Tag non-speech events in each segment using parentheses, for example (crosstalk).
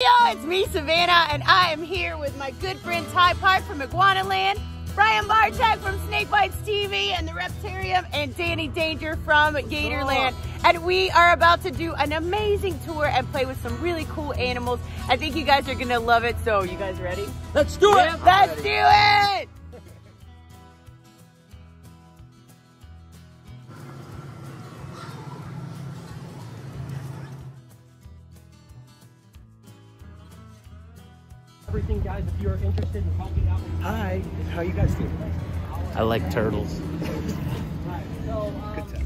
Yo, it's me, Savannah, and I am here with my good friend Ty Park from Iguanaland, Brian Barczyk from Snake Bytes TV and the Reptarium, and Danny Danger from Gatorland. And we are about to do an amazing tour and play with some really cool animals. I think you guys are gonna love it. So, you guys ready? Let's do it. Let's do it! Everything, guys, if you're interested in helping out. Hi, how you guys doing? I like turtles. Um, Good time.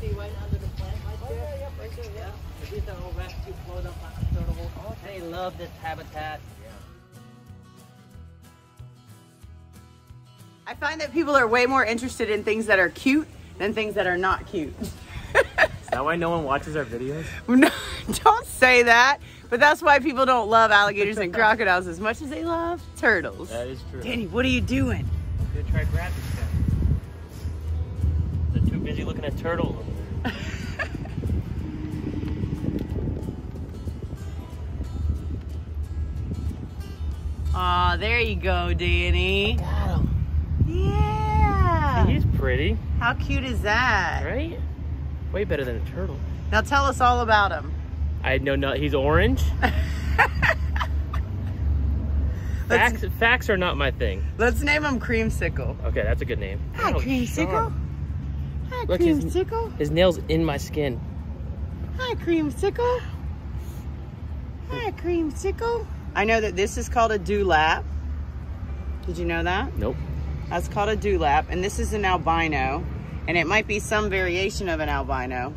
See right under the plant right there? Oh, yeah, right there, yeah. These are all rescue float up turtles. Oh, they love this habitat. I find that people are way more interested in things that are cute than things that are not cute. (laughs) Is that why no one watches our videos? (laughs) No, don't say that. But that's why people don't love alligators and (laughs) crocodiles as much as they love turtles. That is true. Danny, what are you doing? Good try grab looking at turtles. (laughs) Aw, there you go, Danny. Got him. Yeah. He's pretty, How cute is that? right? Way better than a turtle. Now tell us all about him. I know not. He's orange. (laughs) Facts, facts are not my thing. let's name him Creamsicle. Okay, that's a good name. Hi, Oh, Creamsicle. sharp. Hi, Look, his- Creamsicle. His nail's in my skin. Hi, Creamsicle. Hmm. Hi, Creamsicle. I know that this is called a dewlap. Did you know that? Nope. That's called a dewlap, and this is an albino, and it might be some variation of an albino,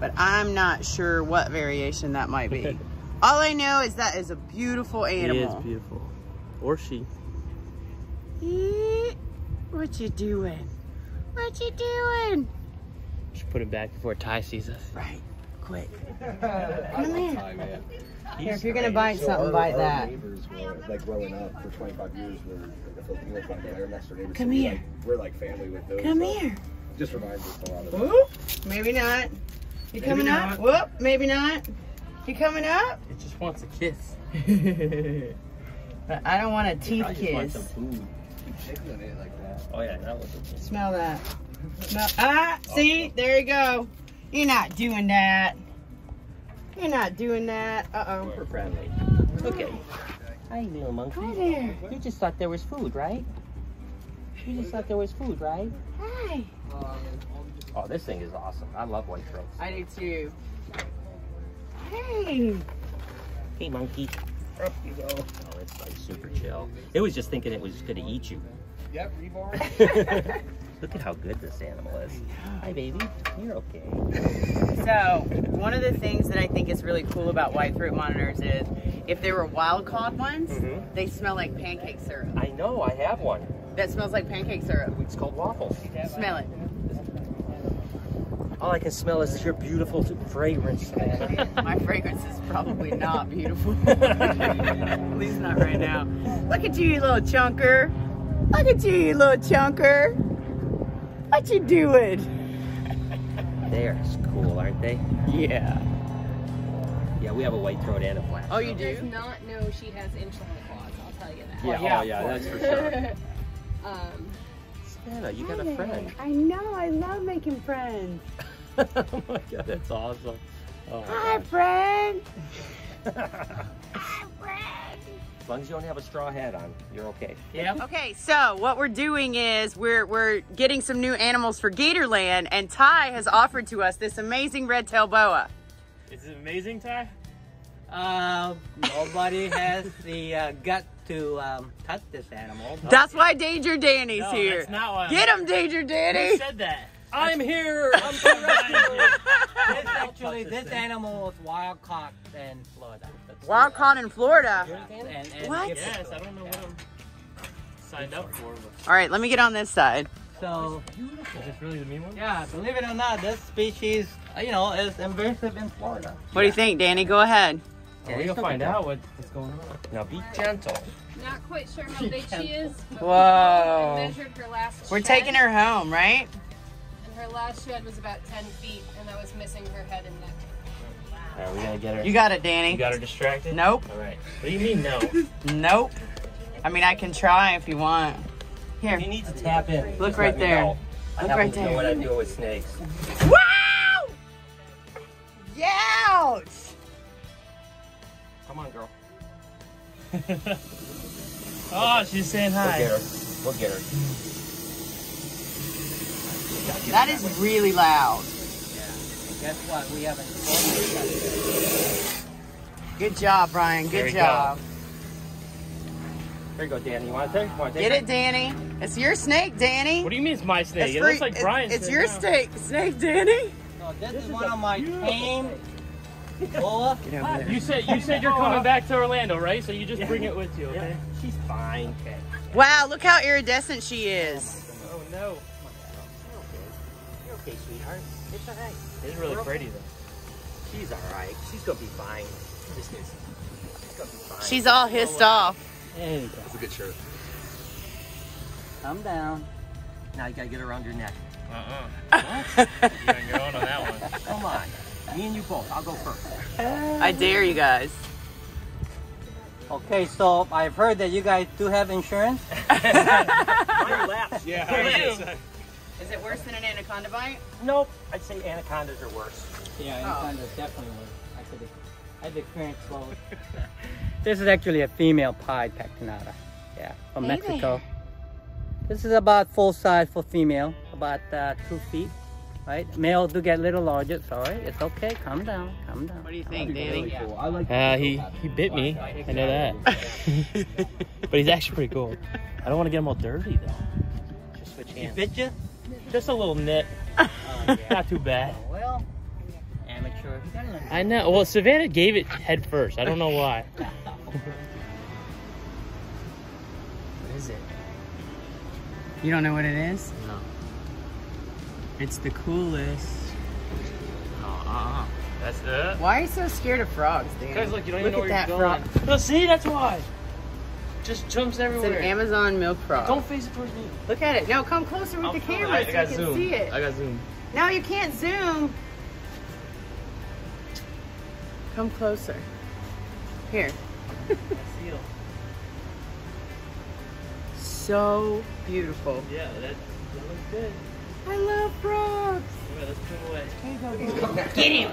but I'm not sure what variation that might be. (laughs) All I know is that is a beautiful He animal. is beautiful. Or she. Eek. What you doing? What you doing? Should put him back before Ty sees us. Right, quick. Come here. Here, if you're gonna great. bite something, bite our that. neighbors were like growing up for 25 years were like the Filipinos back there, next door neighbors. Come so we, here. Like, we're like family with those. Come so here. Just reminds us a lot of that. Whoop. Maybe not. You coming up? Whoop. Maybe not. You coming up? It just wants a kiss. (laughs) But I don't want a teeth I just want kiss. Some food. Shaking it like that. Oh yeah, that was a Smell that. Smell. Ah, see? There you go. You're not doing that. You're not doing that. Uh-oh. We're friendly. Okay. Hi, little monkey. Hi there. You just thought there was food, right? You just thought there was food, right? Hi. Oh, this thing is awesome. I love white throats. I do too. Hey. Hey, monkey. Up you go. Oh, it's like super chill. It was just thinking it was gonna eat you. Yep, rebar. (laughs) Look at how good this animal is. Hi, baby. You're okay. So, one of the things that I think is really cool about white throat monitors is if they were wild caught ones, Mhm. they smell like pancake syrup. I know. I have one. That smells like pancake syrup. It's called waffles. Smell it. All I can smell is your beautiful fragrance, man. (laughs) My fragrance is probably not beautiful. (laughs) At least not right now. Look at you, you little chunker. Look at you, you little chunker. What you doing? (laughs) They're cool, aren't they? Yeah. Yeah, we have a white throat and a black. Oh, you do? does do? not know she has inchline claws, I'll tell you that. Yeah, yeah, oh yeah, of that's for sure. Um, Savannah, you got a friend. I know. I love making friends. (laughs) oh my god, that's awesome. Oh my Hi, gosh. (laughs) friend. As long as you don't have a straw hat on, you're okay. Yep. (laughs) Okay, so what we're doing is we're we're getting some new animals for Gatorland, and Ty has offered to us this amazing red-tail boa. Is it amazing, Ty? Uh, nobody has the uh, gut to um, touch this animal. but That's why Danger Danny's No, here. that's not why. Get him, Danger Who Danny. said that? I'm here. (laughs) I'm this actually, this animal was wild caught in Florida. That's- Wild caught in Florida. And, and What? Yes, I don't know us, what I'm signed up for. All right, let me get on this side. So, is this really the mean one? yeah, believe it or not, this species, you know, is invasive in Florida. What do you think, Danny? Go ahead. Well, we gonna find out what, what's going on. Now be gentle. Not quite sure how big she is. but we Whoa. Measured her last We're shed, taking her home, right? And her last shed was about 10 feet, and that was missing her head and neck. All right, we gotta get her. You got it, Danny. You got her distracted. Nope. All right. What do you mean no? Nope. I mean, I can try if you want. Here. You need to tap in. Look right there. know. I Look happen right to know there. what I do with snakes. Wow! Youch! Come on, girl. (laughs) oh, she's saying hi. We'll get her. We'll get her. That is really loud. And guess what? We haven't spoken. Good job, Brian. There Good you job. There you go, Danny. You want to take? Want to Get it, Danny. It's your snake, Danny. What do you mean it's my snake? It's it for- looks like it's- Brian's. It's right your now. snake, snake, Danny. So this, is one of my tame boa. Get over there. You said you said you're oh. coming back to Orlando, right? So you just bring it with you, okay? Yeah, she's fine. Okay. Wow, look how iridescent she is. Oh no. You're okay, sweetheart. It's all right. It's really pretty though. She's all right. She's gonna be fine. She's gonna be fine. She's all hissed off. There you go. That's a good shirt. Come down. Now you gotta get around your neck. Uh-uh. (laughs) You're on your own on that one. Come on. Me and you both. I'll go first. I dare you guys. Okay, so I've heard that you guys do have insurance. On your laps. Yeah. Is it worse than an anaconda bite? Nope. I'd say anacondas are worse. Yeah, Oh. definitely was. I could, I've experienced both. (laughs) this is actually a female pied pectinata. Yeah, from Hey Mexico. This is about full size for female, about uh, two feet. Right, Males do get a little larger. Sorry, it's okay. Calm down, calm down. What do you think, Danny? Yeah. I like Uh, he he bit me. I know that. (laughs) but he's actually pretty cool. I don't want to get him all dirty though. Just switch He hands. bit you? Just a little nip. Oh, (laughs) yeah. Not too bad. well, amateur. You gotta learn. I know. Well, Savannah gave it head first. I don't know why. (laughs) what is it? You don't know what it is? No. It's the coolest. Uh-uh. That's it. Why are you so scared of frogs, Danny? Because look, you don't Look even know at where that you're frog. going. No, see, that's why. Just jumps everywhere. It's an. Amazon milk frog. Don't face it towards me. Look at it. No, come closer with I'll the camera I, so I got you can zoom. see it. I got zoom. No, you can't zoom. Come closer. Here. (laughs) Seal. So beautiful. Yeah, that, that looks good. I love frogs. Yeah, let's put it. Get him.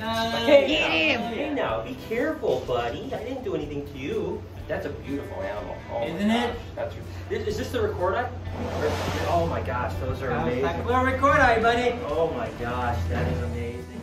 Hey, Get him. Hey now, be careful, buddy. I didn't do anything to you. That's a beautiful animal. Oh Isn't it? gosh, That's, is, is this the record eye? Oh my gosh, those are amazing. Well, record eye, buddy. Oh my gosh, that is amazing.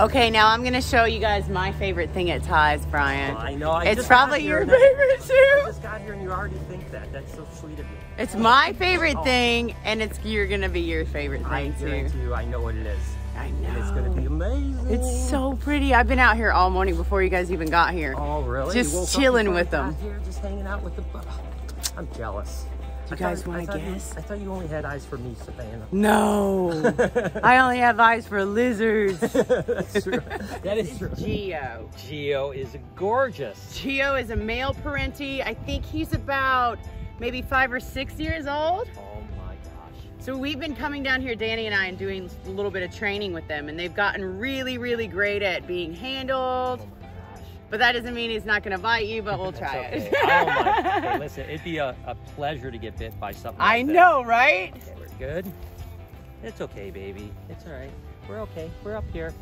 Okay, now I'm gonna show you guys my favorite thing at Ty's, Brian. Oh, I know. I it's probably your I- favorite I too. just got here and you already think that. That's so sweet of you. It's my favorite oh. thing, and it's you're gonna be your favorite I thing too. guarantee you, I know what it is. I And it's gonna be amazing. It's so pretty. I've been out here all morning before you guys even got here. Oh really? Just You woke up chilling with I them. Here, just hanging out with the. I'm jealous. You I guys wanna I thought you- guess? I thought you only had eyes for me, Savannah. No, (laughs) I only have eyes for lizards. (laughs) That's true. That is true. Geo. Geo is gorgeous. Geo is a male perentie. I think he's about maybe five or six years old. Oh my gosh. So we've been coming down here, Danny and I, and doing a little bit of training with them, and they've gotten really, really great at being handled. Oh. But that doesn't mean he's not gonna bite you, but we'll try It's it. oh my. (laughs) Hey, listen, it'd be a, a pleasure to get bit by something. I like that. know, right? Okay, we're good. It's okay, baby. It's all right. We're okay. We're up here.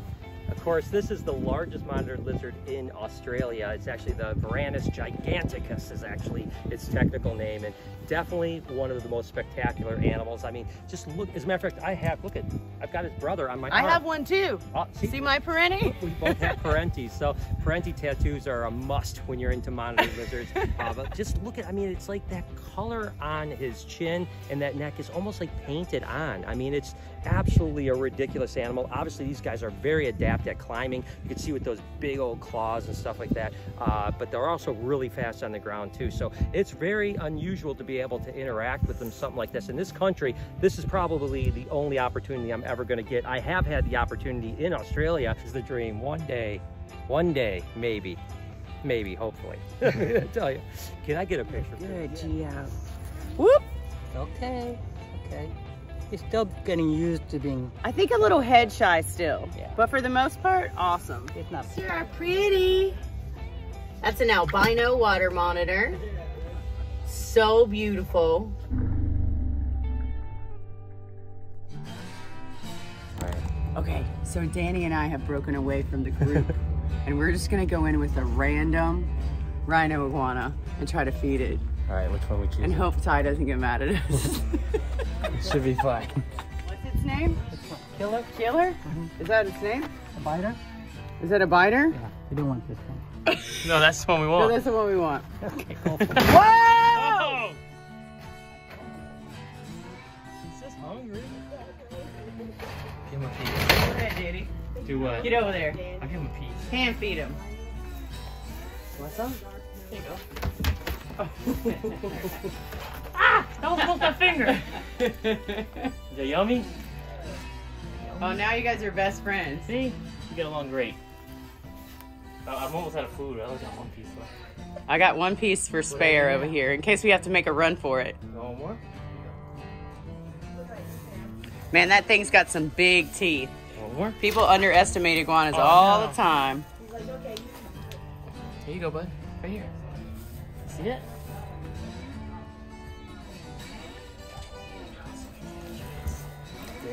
Of course, this is the largest monitored lizard in Australia. It's actually the Varanus giganteus is actually its technical name and definitely one of the most spectacular animals. I mean, just look, as a matter of fact, I have, look at, I've got his brother on my I arm. have one too. Oh, See my perentie? we both have perentie, so perentie tattoos are a must when you're into monitored lizards. (laughs) Uh, but just look at, I mean, it's like that color on his chin and that neck is almost like painted on. I mean, it's absolutely a ridiculous animal. Obviously, these guys are very adept at climbing. You can see with those big old claws and stuff like that. Uh, but they're also really fast on the ground too. So it's very unusual to be able to interact with them, something like this. In this country, this is probably the only opportunity I'm ever going to get. I have had the opportunity in Australia. Is the dream one day, one day, maybe, maybe, hopefully. (laughs) I tell you, can I get a picture? Good, Gia. Whoop. Okay, okay. He's still getting used to being, I think a little head shy still, Yeah. but for the most part, awesome. it's not You're pretty. That's an albino water monitor. So beautiful. Okay, so Danny and I have broken away from the group (laughs) and we're just gonna go in with a random rhino iguana and try to feed it All right, which one we choose? and hope Ty doesn't get mad at us. (laughs) it Should be fine. What's its name? Killer? Killer? Mm-hmm. Is that its name? A biter? Is that a biter? Yeah, we don't want this one. No, that's the one we want. No, want. that's the one we want. Okay, go for. (laughs) Whoa! He's just hungry. Give him a piece. Go ahead, Danny. Do what? Get over there. I'll give him a piece. Hand feed him. Want some? There you go. Ah! Don't poke my finger. Is it yummy? Oh, now you guys are best friends. See? We get along great. I- I'm almost out of food. I only got one piece left. I got one piece for spare over here in case we have to make a run for it. You want more? Man, that thing's got some big teeth. You want more? People underestimate iguanas Oh, all no. the time. Here you go, bud. Right here. See it?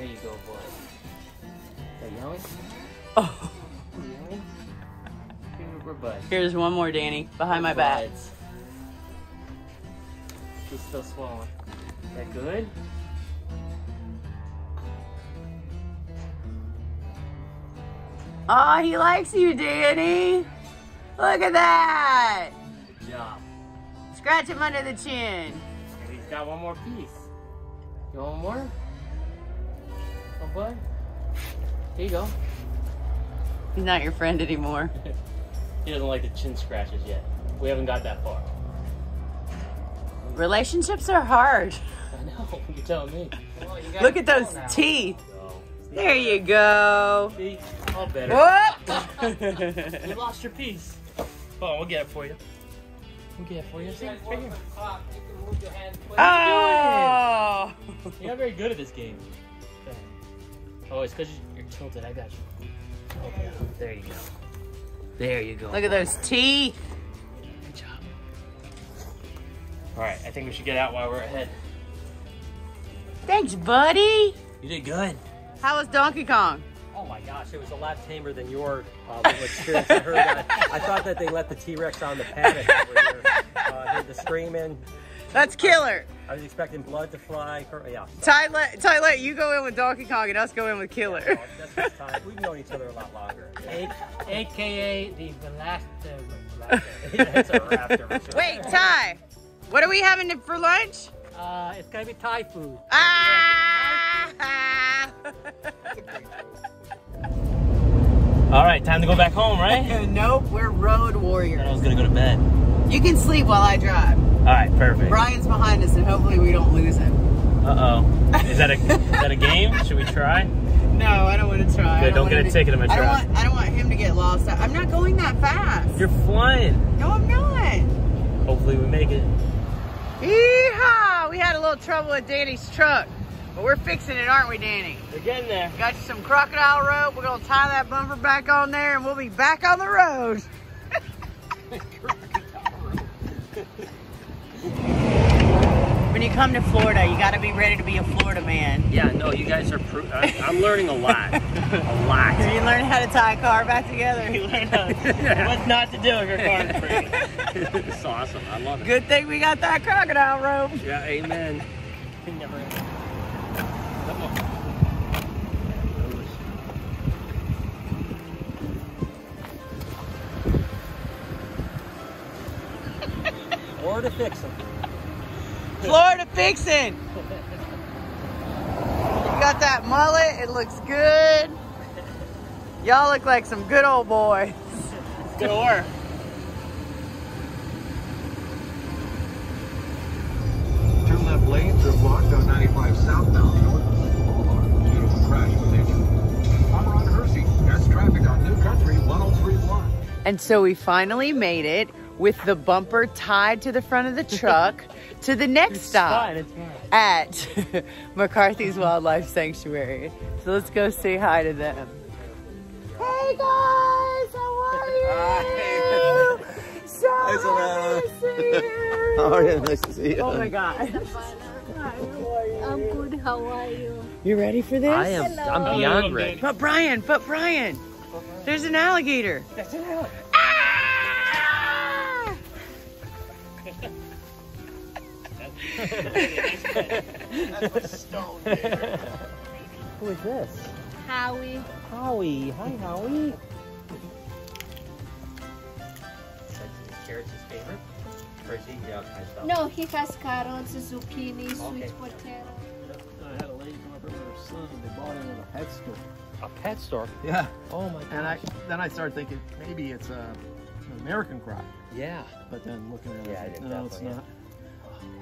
There you go, boy. Is that yummy? Oh. Yummy? Here, bud. Here's one more, Danny, behind my back. Buds. He's still swollen. Is that good? Oh, he likes you, Danny. Look at that. Good job. Scratch him under the chin. And he's got one more piece. You want one more? Oh, bud? Here you go. He's not your friend anymore. (laughs) He doesn't like the chin scratches yet. We haven't got that far. Relationships are hard. (laughs) I know, you're telling me. Look at those teeth. So, There you go. see, all better. Whoop! (laughs) You lost your piece. Hold on, we'll get it for you. We'll get it for you. See, it's right here. Oh! You're not very good at this game. Oh, it's because you're tilted. I got you. Oh. There you go. There you go. Look at those teeth. Good job. All right, I think we should get out while we're ahead. Thanks, buddy. You did good. How was Donkey Kong? Oh my gosh, it was a lot tamer than your uh, little experience. I heard that. I thought that they let the T-Rex on the paddock over here. Uh, I heard the screaming. That's killer. I was expecting blood to fly. Yeah. Ty let, Ty let you go in with Donkey Kong and us go in with Killer. So that's this time. We've known each other a lot longer. AKA the last. That's a raptor. sure. Wait, Ty, what are we having to- for lunch? Uh, it's gonna be Thai food. Ah! (laughs) All right, time to go back home, right? (laughs) nope, we're road warriors. I warriors. was gonna go to bed. You can sleep while I drive. All right, perfect. Brian's behind us, and hopefully we don't lose him. Uh oh. Is that a (laughs) is that a game? Should we try? No, I don't want to try. Good, don't want get a ticket, I'm gonna I don't want. I don't want him to get lost. I'm not going that fast. You're flying. No, I'm not. Hopefully we make it. Yeehaw! We had a little trouble with Danny's truck, but we're fixing it, aren't we, Danny? We're getting there. Got you some crocodile rope. We're gonna tie that bumper back on there, and we'll be back on the road. (laughs) (laughs) When you come to Florida, you got to be ready to be a Florida man. Yeah, no, you guys are. Pro- I, I'm learning a lot, a (laughs) lot. You learn how to tie a car back together. You learn how, (laughs) what not to do if your car's free. (laughs) it's awesome. I love it. Good thing we got that crocodile rope. Yeah, amen. Never Or to fix them. Florida fixin'. You got that mullet. It looks good. Y'all look like some good old boys. Good work. Two left lanes are blocked on 95 southbound north Boulevard due to a crash with injury. I'm Ron Hersey. That's traffic on New Country 1031. And so we finally made it with the bumper tied to the front of the truck (laughs) to the next stop Fine, it's fine. at (laughs) McCarthy's Wildlife Sanctuary. So let's go say hi to them. Hey guys, how are (laughs) you? So happy to see you. How are you? Nice to see you. Oh my god. (laughs) I'm good. How are you? You ready for this? I am. I'm beyond ready. But Brian, but Brian, there's an alligator. Ah! Who is this? Howie. Howie. Hi, Howie. Carrots his favorite? Or is he yeah, kind of stuff? No, he has carrots, zucchini, Okay. sweet potato. I had a lady come up with her son and they bought him at a pet store. A pet store. Yeah. Oh my god. And I then I started thinking maybe it's a, an American croc. Yeah. But then looking at it, Yeah, I it no, it's definitely not.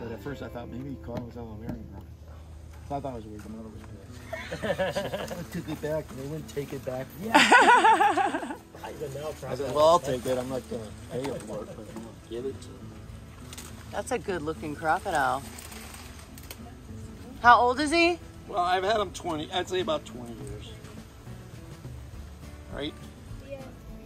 But at first I thought maybe corn was an American croc. So I thought it was weird. The mother was weird. I (laughs) took it back and they wouldn't take it back. (laughs) I said, well, I'll take it. I'm not going to pay it for it, but I'm going to give it to him. That's a good looking crocodile. How old is he? Well, I've had him 20, I'd say about 20 years. Right?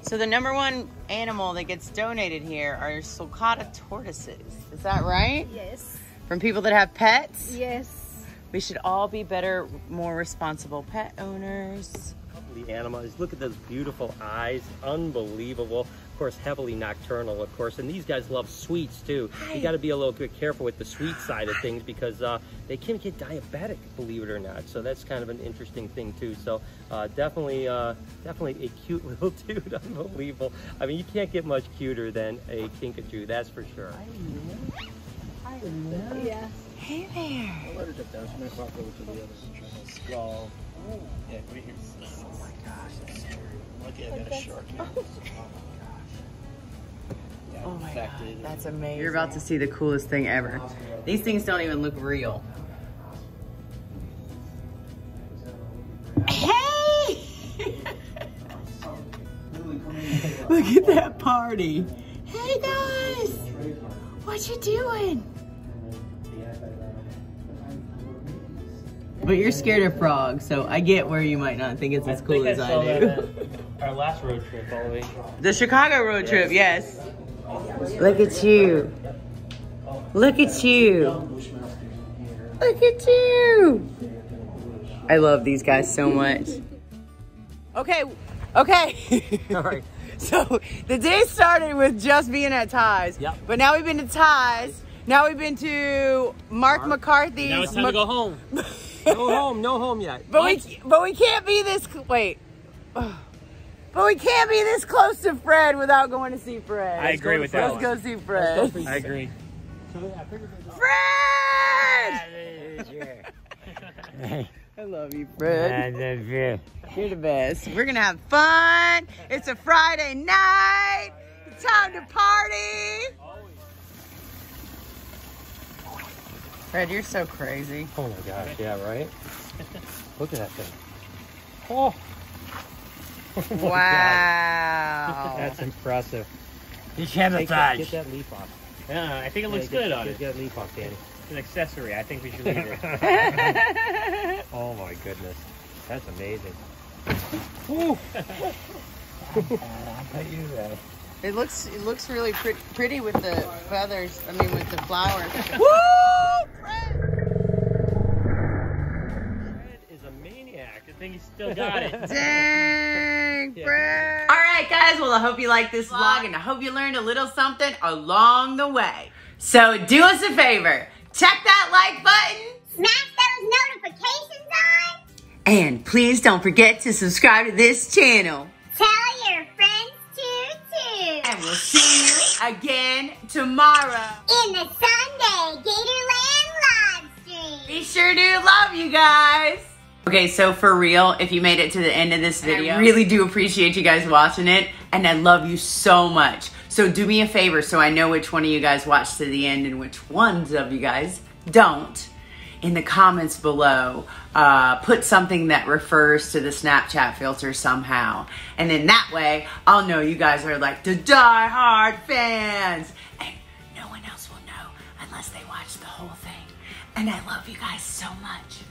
So the number one animal that gets donated here are sulcata tortoises. Is that right? Yes. From people that have pets? Yes. We should all be better, more responsible pet owners. The animals. Look at those beautiful eyes. Unbelievable. Of course, heavily nocturnal, of course. And these guys love sweets too. You got to be a little bit careful with the sweet side of things because uh, they can get diabetic, believe it or not. So that's kind of an interesting thing too. So uh, definitely, uh, definitely a cute (laughs) little dude. (laughs) Unbelievable. I mean, you can't get much cuter than a kinkajou. That's for sure. Yeah. Hey there. I'll let her take that. She might walk over to the other skull. Yeah, right here. Oh my gosh, that's scary. Lucky I got a shark here. Oh my god, that's amazing. You're about to see the coolest thing ever. These things don't even look real. Hey! (laughs) look at that party. Hey guys! What you doing? But you're scared of frogs, so I get where you might not think it's as cool as I do. Our last road trip all the way. The Chicago road trip, yes. Look at you. Look at you. Look at you. I love these guys so much. Okay, okay. (laughs) All right. so the day started with just being at Ty's. Yep. But now we've been to Ty's. Now we've been to Mark McCarthy's. Now it's time Mc- to go home. No home, no home yet. But we, but we can't be this. cl- Wait. But we can't be this close to Fred without going to see Fred. I agree with that Let's go see Fred. I agree. (laughs) Fred! I love you, Fred. You're the best. We're gonna have fun. It's a Friday night. It's time to party. Fred, you're so crazy. Oh my gosh, yeah, right? Look at that thing. Oh. (laughs) Oh, wow. That's impressive. He's Take that, get that leaf off. Yeah, I think it looks Yeah, good get, on get, it. Get that leaf off, Danny. It's an accessory. I think we should leave it. (laughs) Oh my goodness. That's amazing. (laughs) It looks it looks really pretty, pretty with the feathers. I mean, with the flowers. Woo! Fred! Think he still got it. (laughs) Dang, Brad. All right, guys. Well, I hope you liked this vlog, and I hope you learned a little something along the way. So do us a favor. Check that like button. Smash those notifications on. And please don't forget to subscribe to this channel. Tell your friends too, too. And we'll see you again tomorrow. In the Sunday Gatorland live stream. We sure do love you guys. Okay, so for real, if you made it to the end of this video, I really do appreciate you guys watching it, and I love you so much. So do me a favor so I know which one of you guys watched to the end and which ones of you guys don't. In the comments below, uh, put something that refers to the Snapchat filter somehow. And then that way, I'll know you guys are like the die-hard fans. And no one else will know unless they watch the whole thing. And I love you guys so much.